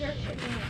dirt again.